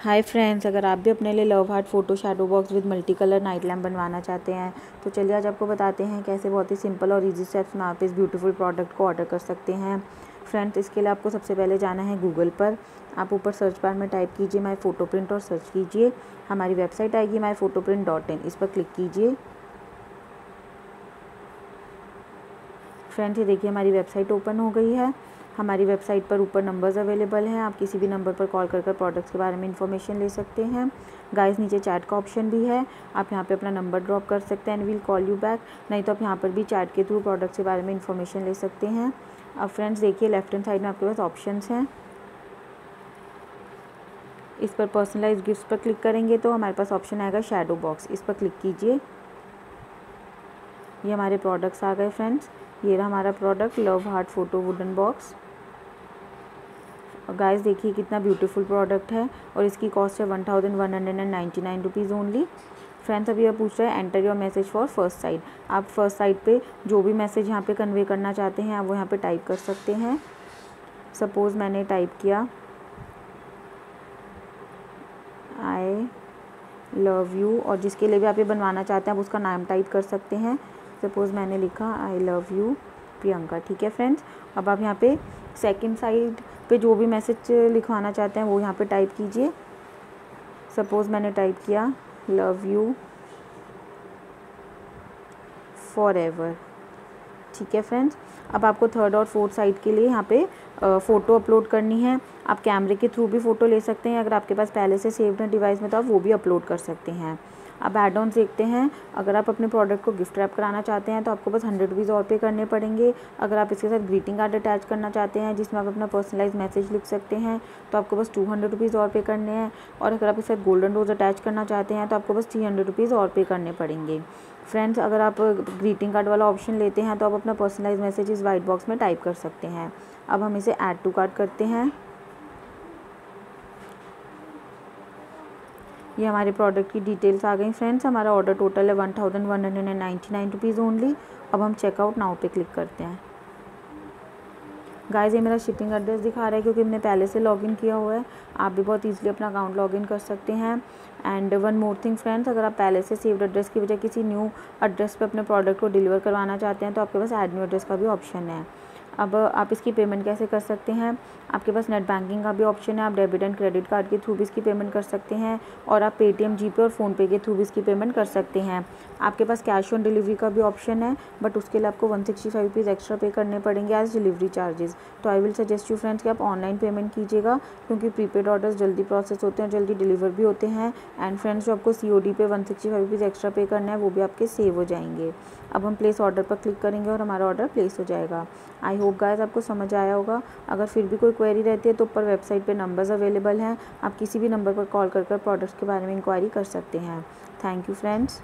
Hi friends अगर आप भी अपने लिए love heart photo shadow box with multi colour night lamp बनवाना चाहते हैं तो चलिए आज आपको बताते हैं कैसे बहुत ही सिंपल और इजी स्टेप्स में आप इस ब्यूटीफुल प्रोडक्ट को ऑर्डर कर सकते हैं। फ्रेंड्स इसके लिए आपको सबसे पहले जाना है गूगल पर। आप ऊपर सर्च बार में टाइप कीजिए माई फ़ोटो प्रिंट और सर्च कीजिए। हमारी वेबसाइट आएगी my photo print dot in इस पर क्लिक कीजिए। फ्रेंड्स ये देखिए हमारी वेबसाइट ओपन हो गई है। हमारी वेबसाइट पर ऊपर नंबर्स अवेलेबल हैं। आप किसी भी नंबर पर कॉल कर कर प्रोडक्ट्स के बारे में इन्फॉर्मेशन ले सकते हैं। गाइस नीचे चैट का ऑप्शन भी है। आप यहाँ पे अपना नंबर ड्रॉप कर सकते हैं and will call you back नहीं तो आप यहाँ पर भी चैट के थ्रू प्रोडक्ट्स के बारे में इन्फॉर्मेशन ले सकते हैं। अब फ्रेंड्स देखिए लेफ़्ट हैंड साइड में आपके पास ऑप्शन हैं। इस पर पर्सनलाइज गिफ्ट पर क्लिक करेंगे तो हमारे पास ऑप्शन आएगा शेडो बॉक्स इस पर क्लिक कीजिए। ये हमारे प्रोडक्ट्स आ गए फ्रेंड्स ये रहा हमारा product love heart photo wooden box guys देखिए कितना ब्यूटीफुल प्रोडक्ट है और इसकी कॉस्ट है one thousand one hundred and ninety nine rupees only friends अभी आप पूछ रहे हैं enter your message for first side आप फ़र्स्ट साइड पे जो भी मैसेज यहाँ पे कन्वे करना चाहते हैं, आप वो यहाँ पे टाइप कर सकते हैं. सपोज़ मैंने टाइप किया आई लव यू और जिसके लिए भी आप ये बनवाना चाहते हैं, आप उसका नाम टाइप कर सकते हैं. सपोज़ मैंने लिखा आई लव यू प्रियंका। ठीक है फ्रेंड्स अब आप यहाँ पे सेकंड साइड पे जो भी मैसेज लिखवाना चाहते हैं, वो यहाँ पे टाइप कीजिए। सपोज़ मैंने टाइप किया लव यू फॉर एवर ठीक है फ्रेंड्स अब आपको थर्ड और फोर्थ साइड के लिए यहाँ पे फ़ोटो अपलोड करनी है। आप कैमरे के थ्रू भी फ़ोटो ले सकते हैं। अगर आपके पास पहले से सेव्ड है डिवाइस में तो आप वो भी अपलोड कर सकते हैं। अब एड ऑन देखते हैं। अगर आप अपने प्रोडक्ट को गिफ्ट रैप कराना चाहते हैं तो आपको बस हंड्रेड रुपीज़ और पे करने पड़ेंगे। अगर आप इसके साथ ग्रीटिंग कार्ड अटैच करना चाहते हैं, जिसमें आप अपना पर्सनलाइज मैसेज लिख सकते हैं तो आपको बस टू हंड्रेड रुपीज़ और पे करने हैं। और अगर आप इसके साथ गोल्डन रोज अटैच करना चाहते हैं तो आपको बस थ्री हंड्रेड रुपीज़ और पे करने पड़ेंगे। फ्रेंड्स अगर आप ग्रीटिंग कार्ड वाला ऑप्शन लेते हैं तो आप अपना पर्सनलाइज मैसेज इस वाइट बॉक्स में टाइप कर सकते हैं। अब हम इसे ऐड टू कार्ड करते हैं। ये हमारे प्रोडक्ट की डिटेल्स आ गई। फ्रेंड्स हमारा ऑर्डर टोटल है one thousand one hundred and ninety nine rupees only अब हम चेकआउट नाउ पे क्लिक करते हैं। गाइस ये मेरा शिपिंग एड्रेस दिखा रहा है क्योंकि हमने पहले से लॉगिन किया हुआ है। आप भी बहुत ईजिली अपना अकाउंट लॉगिन कर सकते हैं। And one more thing friends अगर आप पहले से सेव्ड एड्रेस की वजह किसी न्यू एड्रेस पे अपने प्रोडक्ट को डिलीवर करवाना चाहते हैं तो आपके पास एड न्यू एड्रेस का भी ऑप्शन है। अब आप इसकी पेमेंट कैसे कर सकते हैं? आपके पास नेट बैंकिंग का भी ऑप्शन है, आप डेबिट एंड क्रेडिट कार्ड के थ्रू भी इसकी पेमेंट कर सकते हैं और आप पेटीएम जीपे और फ़ोनपे के थ्रू भी इसकी पेमेंट कर सकते हैं। आपके पास कैश ऑन डिलीवरी का भी ऑप्शन है बट उसके लिए आपको one sixty five rupees extra pay करने पड़ेंगे एज डिलीवरी चार्जेस तो I will suggest you friends कि आप ऑनलाइन पेमेंट कीजिएगा, क्योंकि प्रीपेड ऑर्डर्स जल्दी प्रोसेस होते हैं, जल्दी डिलीवर भी होते हैं एंड फ्रेंड्स जो आपको सी ओ डी पे one sixty five rupees extra pay करना है, वो भी आपके सेव हो जाएँगे। अब हम प्लेस ऑर्डर पर क्लिक करेंगे और हमारा ऑर्डर प्लेस हो जाएगा। आई होप गाइस आपको समझ आया होगा। अगर फिर भी कोई क्वेरी रहती है तो ऊपर वेबसाइट पे नंबर्स अवेलेबल हैं। आप किसी भी नंबर पर कॉल कर प्रोडक्ट्स के बारे में इंक्वायरी कर सकते हैं। Thank you friends